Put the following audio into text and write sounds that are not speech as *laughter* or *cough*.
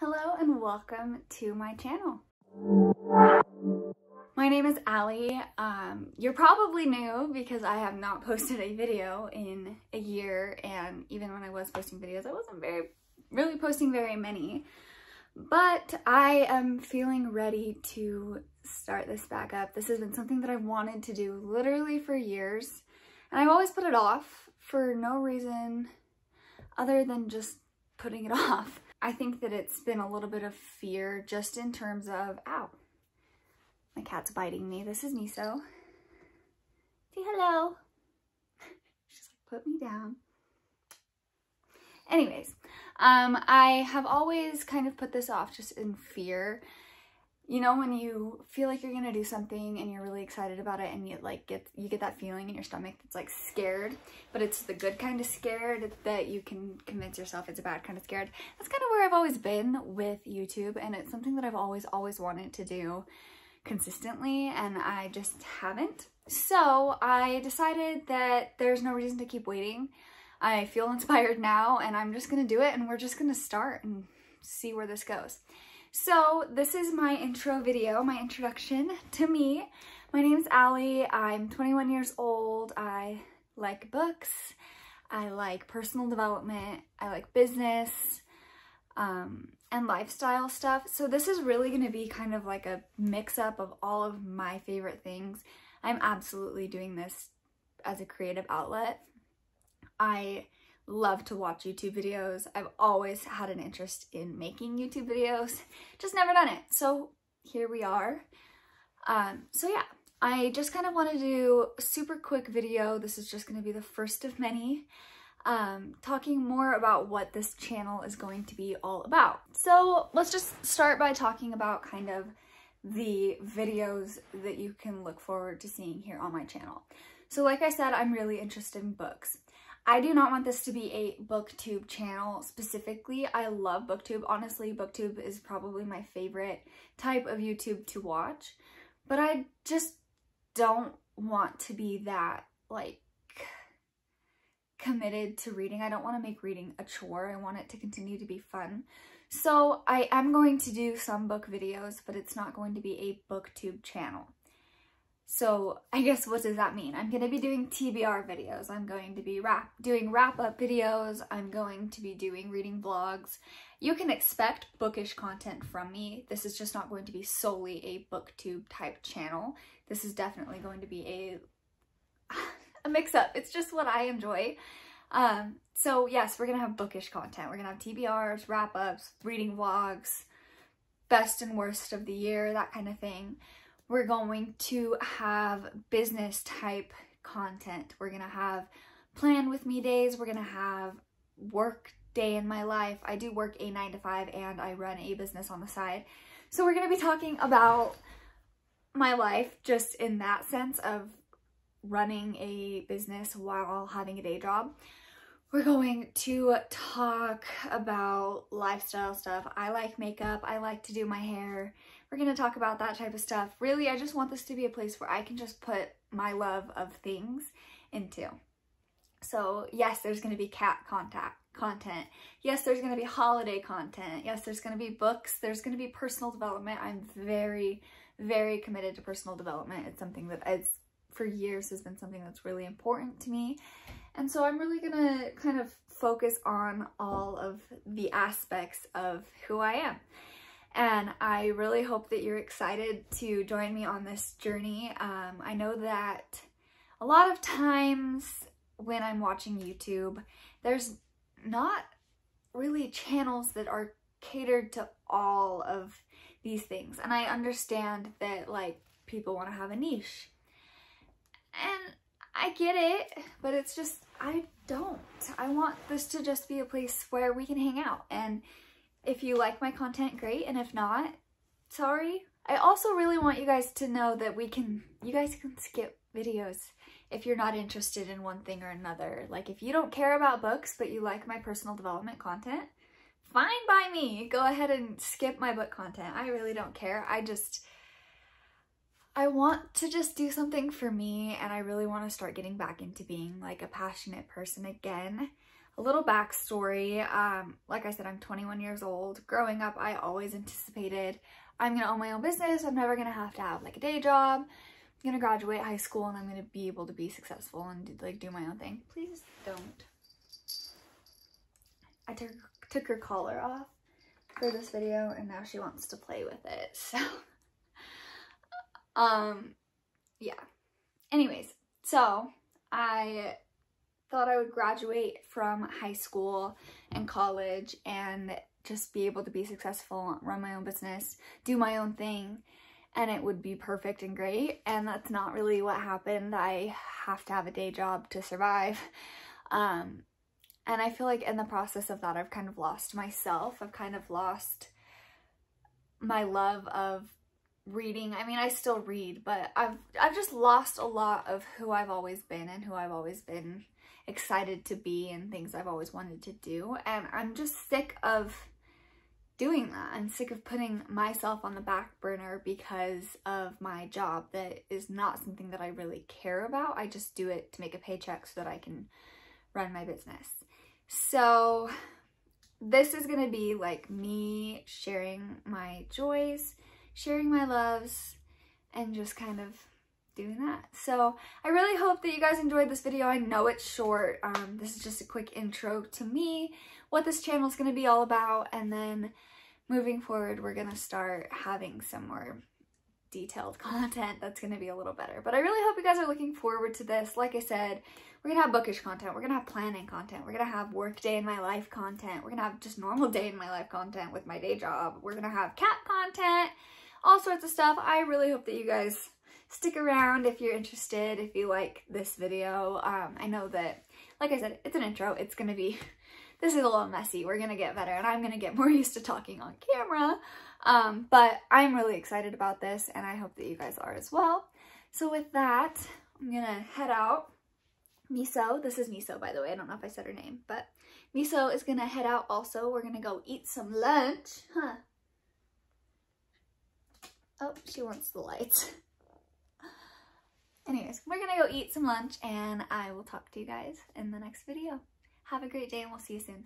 Hello and welcome to my channel. My name is Ali. Um, you're probably new because I have not *laughs* posted a video in a year and even when I was posting videos I wasn't very really posting very many but I am feeling ready to start this back up. This has been something that I've wanted to do literally for years and I've always put it off for no reason other than just putting it *laughs* off. I think that it's been a little bit of fear just in terms of, ow, my cat's biting me. This is Miso. Say hello. *laughs* She's like, put me down. Anyways, um, I have always kind of put this off just in fear you know when you feel like you're gonna do something and you're really excited about it and you like get you get that feeling in your stomach that's like scared but it's the good kind of scared that you can convince yourself it's a bad kind of scared that's kind of where i've always been with youtube and it's something that i've always always wanted to do consistently and i just haven't. So i decided that there's no reason to keep waiting. I feel *laughs* inspired now and i'm just gonna do it and we're just gonna start and see where this goes so this is my intro video, my introduction to me. My name is Ali. I'm 21 years old. I like books. I like personal development. I like business um, and lifestyle stuff. So this is really going to be kind of like a mix up of all of my favorite things. I'm absolutely doing this as a creative outlet. I love to watch YouTube videos. I've always had an interest in making YouTube videos, just never done it. So here we are. Um, so yeah, I just kind of want to do a super quick video. This is just going to be the first of many, um, talking more about what this channel is going to be all about. So let's just start by talking about kind of the videos that you can look forward to seeing here on my channel. So like I said, I'm really interested in books. I do not want this to be a booktube channel specifically. I love booktube. Honestly, booktube is probably my favorite type of YouTube to watch. But I just don't want to be that like committed to reading. I don't want to make reading a chore. I want it to continue to be fun. So I am going to do some book videos, but it's not going to be a booktube channel. So I guess what does that mean? I'm going to be doing TBR videos. I'm going to be wrap doing wrap-up videos. I'm going to be doing reading vlogs. You can expect bookish content from me. This is just not going to be solely a booktube type channel. This is definitely going to be a, *laughs* a mix-up. It's just what I enjoy. Um, so yes, we're going to have bookish content. We're going to have TBRs, wrap-ups, reading vlogs, best and worst of the year, that kind of thing we're going to have business type content. We're going to have plan with me days. We're going to have work day in my life. I do work a nine to five and I run a business on the side. So we're going to be talking about my life just in that sense of running a business while having a day job. We're going to talk about lifestyle stuff. I like makeup. I like to do my hair we're going to talk about that type of stuff. Really, I just want this to be a place where I can just put my love of things into. So yes, there's going to be cat contact content. Yes, there's going to be holiday content. Yes, there's going to be books. There's going to be personal development. I'm very, very committed to personal development. It's something that it's for years has been something that's really important to me. And so I'm really to kind of focus on all of the aspects of who I am and I really hope that you're excited to join me on this journey. Um, I know that a lot of times when I'm watching YouTube, there's not really channels that are catered to all of these things. And I understand that like people want to have a niche. And I get it, but it's just, I don't. I want this to just be a place where we can hang out and if you like my content, great. And if not, sorry. I also really want you guys to know that we can, you guys can skip videos if you're not interested in one thing or another. Like if you don't care about books, but you like my personal development content, fine by me. Go ahead and skip my book content. I really don't care. I just, I want to just do something for me and I really want to start getting back into being like a passionate person again a little backstory. Um, like I said, I'm 21 years old. Growing up, I always anticipated I'm gonna own my own business. I'm never gonna have to have like a day job. I'm gonna graduate high school and I'm gonna be able to be successful and like do my own thing. Please don't. I took took her collar off for this video and now she wants to play with it. *laughs* So um yeah. Anyways, so I thought I would graduate from high school and college and just be able to be successful, run my own business, do my own thing, and it would be perfect and great. And that's not really what happened. I have to have a day job to survive. *laughs* Um, and I feel like in the process of that, I've kind of lost myself. I've kind of lost my love of reading. I mean, I still read, but I've I've just lost a lot of who I've always been and who I've always been excited to be and things I've always wanted to do. And I'm just sick of doing that. I'm sick of putting myself on the back burner because of my job that is not something that I really care about. I just do it to make a paycheck so that I can run my business. So this is going to be like me sharing my joys, sharing my loves, and just kind of doing that. So I really hope that you guys enjoyed this video. I know it's short. Um, this is just a quick intro to me, what this channel is going to be all about, and then moving forward, we're going to start having some more detailed *laughs* content that's going to be a little better. But I really hope you guys are looking forward to this. Like I said, we're going to have bookish content. We're going to have planning content. We're going to have work day in my life content. We're going to have just normal day in my life content with my day job. We're going to have cat content, all sorts of stuff. I really hope that you guys stick around if you're interested, if you like this video. Um, I know that, like I said, it's an intro. It's going to be, *laughs* this is a little messy. We're going to get better and I'm going to get more *laughs* used to talking on camera. Um, but I'm really excited about this and I hope that you guys are as well. So with that, I'm going to head out. Miso, this is Miso by the way, I don't know if I said her name, but Miso is to head out also. We're to go eat some lunch. Huh. Oh, she wants the lights. *laughs* Anyways, we're gonna go eat some lunch and I will talk to you guys in the next video. Have a great day and we'll see you soon.